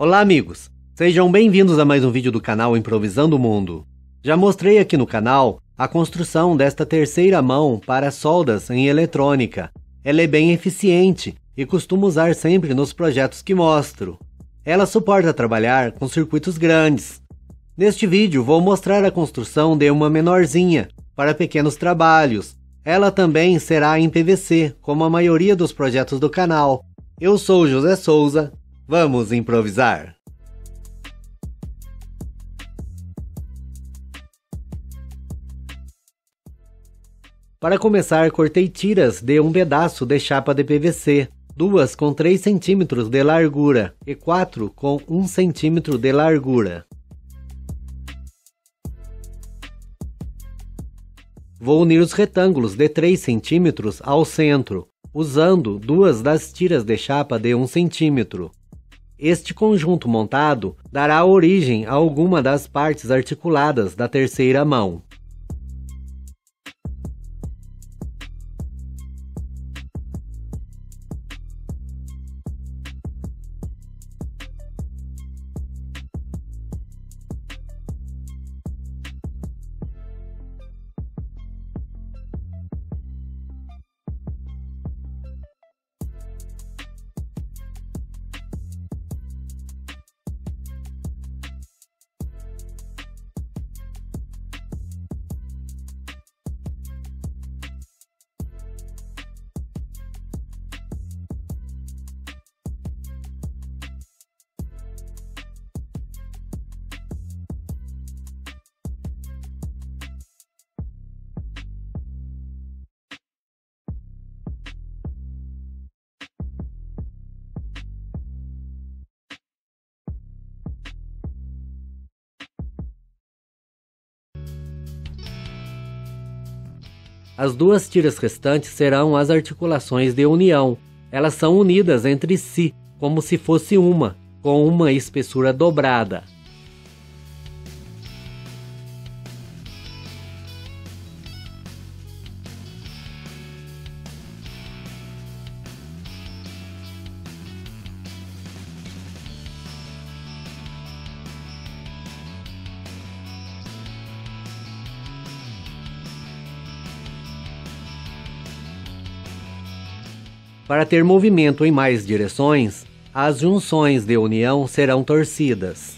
Olá amigos, sejam bem-vindos a mais um vídeo do canal Improvisando o Mundo. Já mostrei aqui no canal a construção desta terceira mão para soldas em eletrônica. Ela é bem eficiente e costumo usar sempre nos projetos que mostro. Ela suporta trabalhar com circuitos grandes. Neste vídeo vou mostrar a construção de uma menorzinha para pequenos trabalhos. Ela também será em PVC, como a maioria dos projetos do canal. Eu sou José Souza, vamos improvisar! Para começar, cortei tiras de um pedaço de chapa de PVC, duas com 3 cm de largura e quatro com 1 cm de largura. Vou unir os retângulos de 3 cm ao centro, usando duas das tiras de chapa de 1 cm. Este conjunto montado dará origem a alguma das partes articuladas da terceira mão. As duas tiras restantes serão as articulações de união. Elas são unidas entre si, como se fosse uma, com uma espessura dobrada. Para ter movimento em mais direções, as junções de união serão torcidas.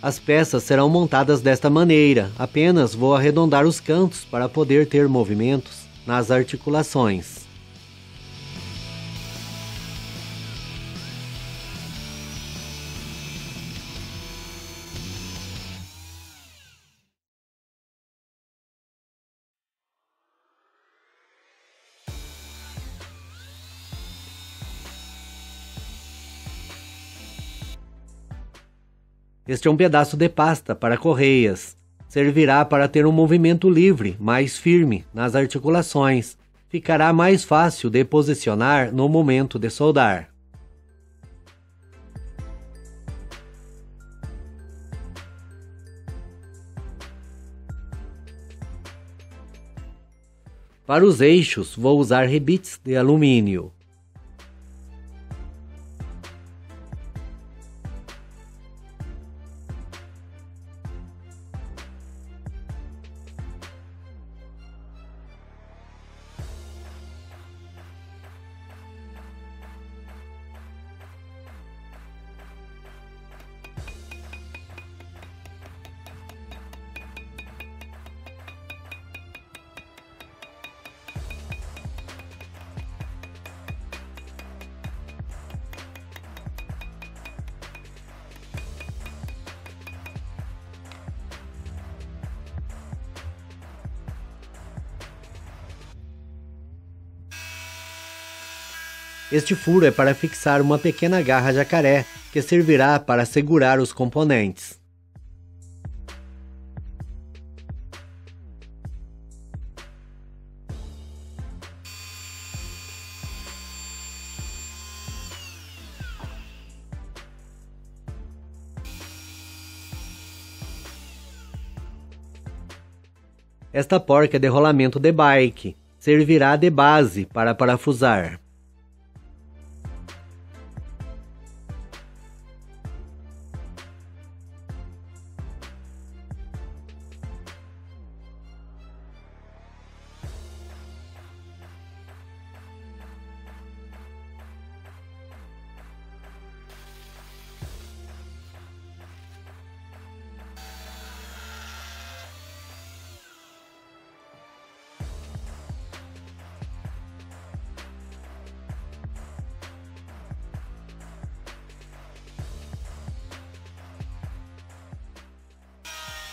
As peças serão montadas desta maneira, apenas vou arredondar os cantos para poder ter movimentos nas articulações. Este é um pedaço de pasta para correias. Servirá para ter um movimento livre, mais firme, nas articulações. Ficará mais fácil de posicionar no momento de soldar. Para os eixos, vou usar rebites de alumínio. Este furo é para fixar uma pequena garra jacaré, que servirá para segurar os componentes. Esta porca é de rolamento de bike, servirá de base para parafusar.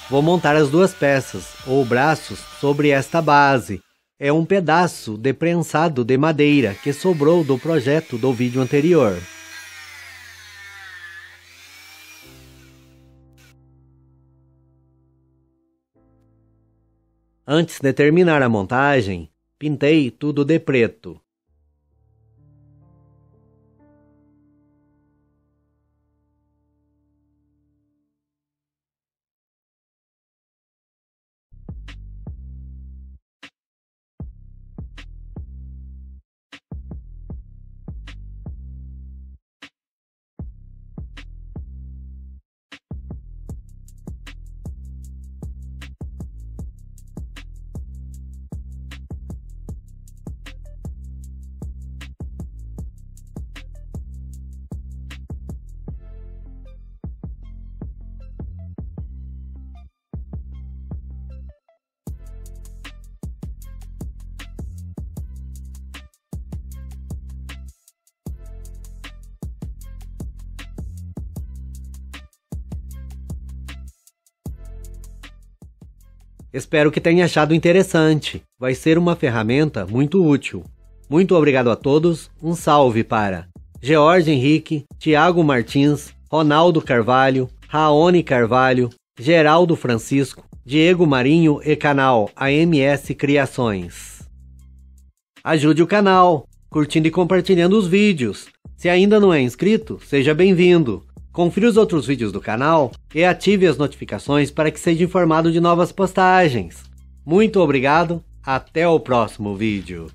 Vou montar as duas peças, ou braços, sobre esta base. É um pedaço de prensado de madeira que sobrou do projeto do vídeo anterior. Antes de terminar a montagem, pintei tudo de preto. Espero que tenha achado interessante. Vai ser uma ferramenta muito útil. Muito obrigado a todos. Um salve para George Henrique, Tiago Martins, Ronaldo Carvalho, Raoni Carvalho, Geraldo Francisco, Diego Marinho e canal AMS Criações. Ajude o canal, curtindo e compartilhando os vídeos. Se ainda não é inscrito, seja bem-vindo. Confira os outros vídeos do canal e ative as notificações para que seja informado de novas postagens. Muito obrigado, até o próximo vídeo.